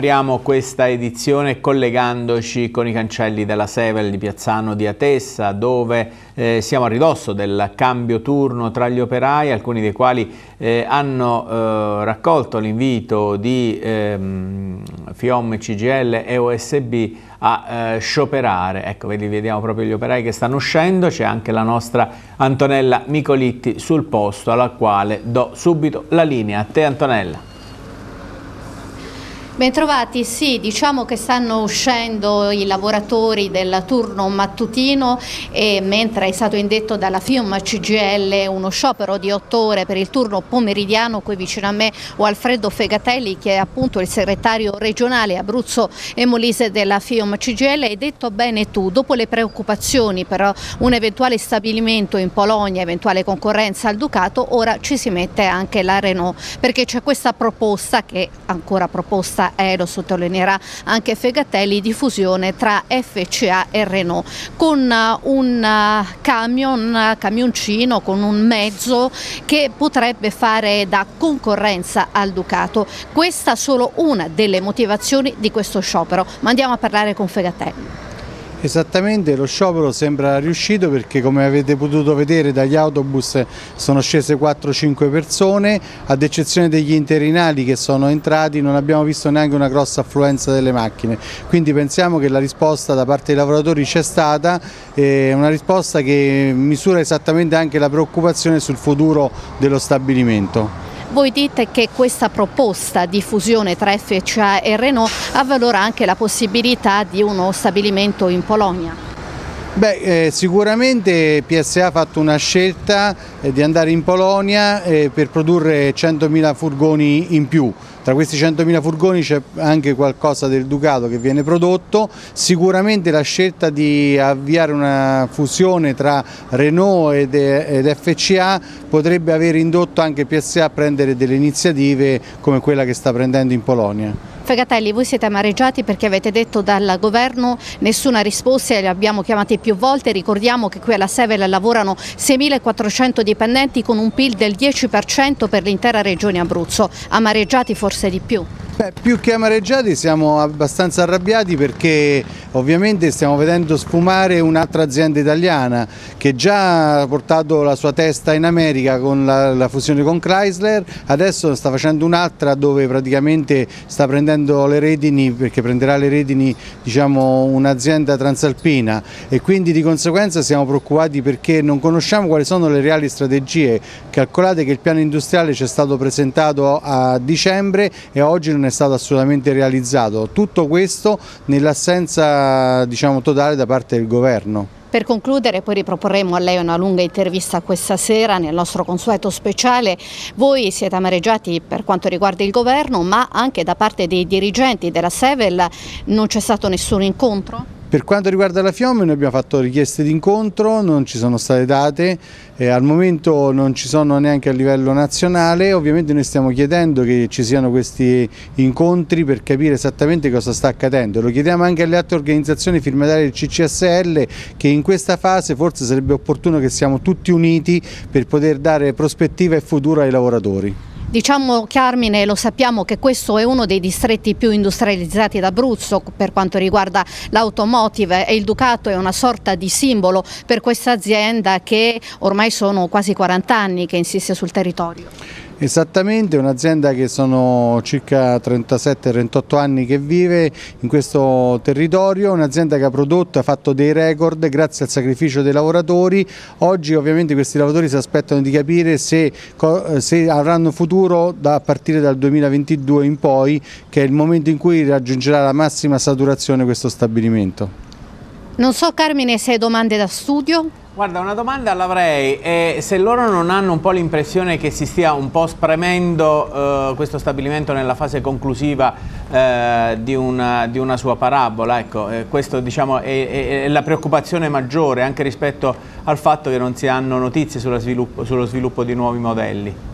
apriamo questa edizione collegandoci con i cancelli della Sevel di Piazzano di Atessa, dove eh, siamo a ridosso del cambio turno tra gli operai, alcuni dei quali eh, hanno eh, raccolto l'invito di ehm, FIOM, CGL e OSB a eh, scioperare. Ecco, vedi, vediamo proprio gli operai che stanno uscendo, c'è anche la nostra Antonella Micolitti sul posto, alla quale do subito la linea. A te Antonella. Bentrovati, sì, diciamo che stanno uscendo i lavoratori del turno mattutino e mentre è stato indetto dalla FIUM CGL uno sciopero di otto ore per il turno pomeridiano, qui vicino a me ho Alfredo Fegatelli che è appunto il segretario regionale Abruzzo e Molise della FIUM CGL hai detto bene tu, dopo le preoccupazioni per un eventuale stabilimento in Polonia, eventuale concorrenza al Ducato, ora ci si mette anche la Renault perché c'è questa proposta che ancora proposta è, lo sottolineerà anche Fegatelli, di fusione tra FCA e Renault con uh, un uh, camion, un camioncino, con un mezzo che potrebbe fare da concorrenza al Ducato. Questa è solo una delle motivazioni di questo sciopero, ma andiamo a parlare con Fegatelli. Esattamente, lo sciopero sembra riuscito perché come avete potuto vedere dagli autobus sono scese 4-5 persone, ad eccezione degli interinali che sono entrati non abbiamo visto neanche una grossa affluenza delle macchine, quindi pensiamo che la risposta da parte dei lavoratori c'è stata, è una risposta che misura esattamente anche la preoccupazione sul futuro dello stabilimento. Voi dite che questa proposta di fusione tra FCA e Renault avvalora anche la possibilità di uno stabilimento in Polonia? Beh, eh, sicuramente PSA ha fatto una scelta eh, di andare in Polonia eh, per produrre 100.000 furgoni in più. Tra questi 100.000 furgoni c'è anche qualcosa del Ducato che viene prodotto, sicuramente la scelta di avviare una fusione tra Renault ed, ed FCA potrebbe aver indotto anche PSA a prendere delle iniziative come quella che sta prendendo in Polonia. Fegatelli, voi siete amareggiati perché avete detto dal governo nessuna risposta, li abbiamo chiamati più volte, ricordiamo che qui alla Sevel lavorano 6.400 dipendenti con un PIL del 10% per l'intera regione Abruzzo, amareggiati forse di più? Beh, più che amareggiati siamo abbastanza arrabbiati perché ovviamente stiamo vedendo sfumare un'altra azienda italiana che già ha portato la sua testa in America con la, la fusione con Chrysler, adesso sta facendo un'altra dove praticamente sta prendendo le redini perché prenderà le redini diciamo, un'azienda transalpina e quindi di conseguenza siamo preoccupati perché non conosciamo quali sono le reali strategie. Calcolate che il piano industriale ci è stato presentato a dicembre e oggi non è è stato assolutamente realizzato. Tutto questo nell'assenza diciamo, totale da parte del governo. Per concludere poi riproporremo a lei una lunga intervista questa sera nel nostro consueto speciale. Voi siete amareggiati per quanto riguarda il governo ma anche da parte dei dirigenti della Sevel non c'è stato nessun incontro? Per quanto riguarda la Fiume noi abbiamo fatto richieste di incontro, non ci sono state date, eh, al momento non ci sono neanche a livello nazionale, ovviamente noi stiamo chiedendo che ci siano questi incontri per capire esattamente cosa sta accadendo, lo chiediamo anche alle altre organizzazioni firmatarie del CCSL che in questa fase forse sarebbe opportuno che siamo tutti uniti per poter dare prospettiva e futuro ai lavoratori. Diciamo Carmine, lo sappiamo che questo è uno dei distretti più industrializzati d'Abruzzo per quanto riguarda l'automotive e il Ducato è una sorta di simbolo per questa azienda che ormai sono quasi 40 anni che insiste sul territorio. Esattamente, un'azienda che sono circa 37-38 anni che vive in questo territorio, un'azienda che ha prodotto, ha fatto dei record grazie al sacrificio dei lavoratori. Oggi ovviamente questi lavoratori si aspettano di capire se, se avranno futuro da, a partire dal 2022 in poi, che è il momento in cui raggiungerà la massima saturazione questo stabilimento. Non so Carmine se hai domande da studio. Guarda, una domanda l'avrei, e se loro non hanno un po' l'impressione che si stia un po' spremendo eh, questo stabilimento nella fase conclusiva eh, di, una, di, una, sua parabola, ecco, eh, questo diciamo, è, è, è, la preoccupazione maggiore anche rispetto al fatto che non si hanno notizie sviluppo, sullo sviluppo di nuovi modelli.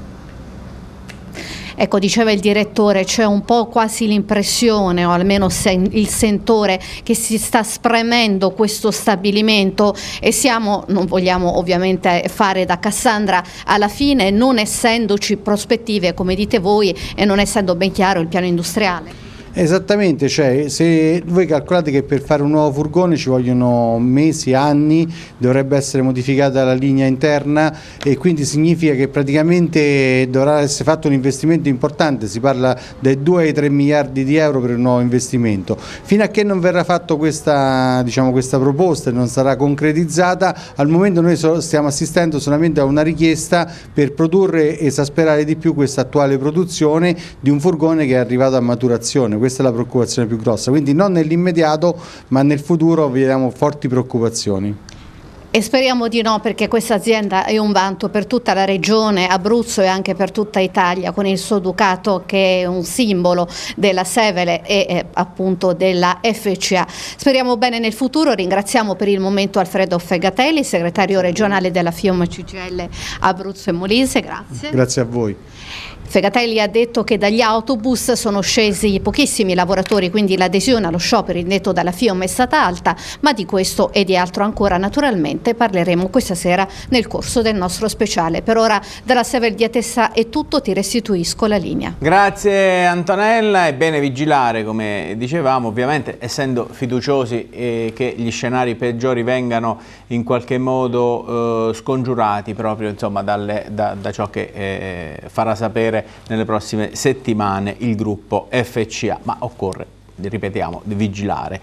Ecco, diceva il direttore, c'è un po' quasi l'impressione, o almeno sen il sentore, che si sta spremendo questo stabilimento e siamo, non vogliamo ovviamente fare da Cassandra alla fine, non essendoci prospettive, come dite voi, e non essendo ben chiaro il piano industriale. Esattamente, cioè se voi calcolate che per fare un nuovo furgone ci vogliono mesi, anni, dovrebbe essere modificata la linea interna e quindi significa che praticamente dovrà essere fatto un investimento importante, si parla dai 2 ai 3 miliardi di euro per un nuovo investimento. Fino a che non verrà fatta questa, diciamo, questa proposta e non sarà concretizzata, al momento noi stiamo assistendo solamente a una richiesta per produrre e esasperare di più questa attuale produzione di un furgone che è arrivato a maturazione questa è la preoccupazione più grossa, quindi non nell'immediato ma nel futuro vediamo forti preoccupazioni. E speriamo di no perché questa azienda è un vanto per tutta la regione Abruzzo e anche per tutta Italia con il suo Ducato che è un simbolo della Sevele e eh, appunto della FCA. Speriamo bene nel futuro, ringraziamo per il momento Alfredo Fegatelli, segretario regionale della FIOM CGL Abruzzo e Molise, grazie. Grazie a voi. Fegatelli ha detto che dagli autobus sono scesi pochissimi lavoratori, quindi l'adesione allo sciopero indetto dalla FIOM è stata alta, ma di questo e di altro ancora naturalmente parleremo questa sera nel corso del nostro speciale. Per ora dalla Sevel di Atessa è tutto, ti restituisco la linea. Grazie Antonella, è bene vigilare come dicevamo, ovviamente essendo fiduciosi eh, che gli scenari peggiori vengano in qualche modo eh, scongiurati proprio insomma, dalle, da, da, ciò che eh, farà sapere nelle prossime settimane il gruppo FCA, ma occorre, ripetiamo, vigilare.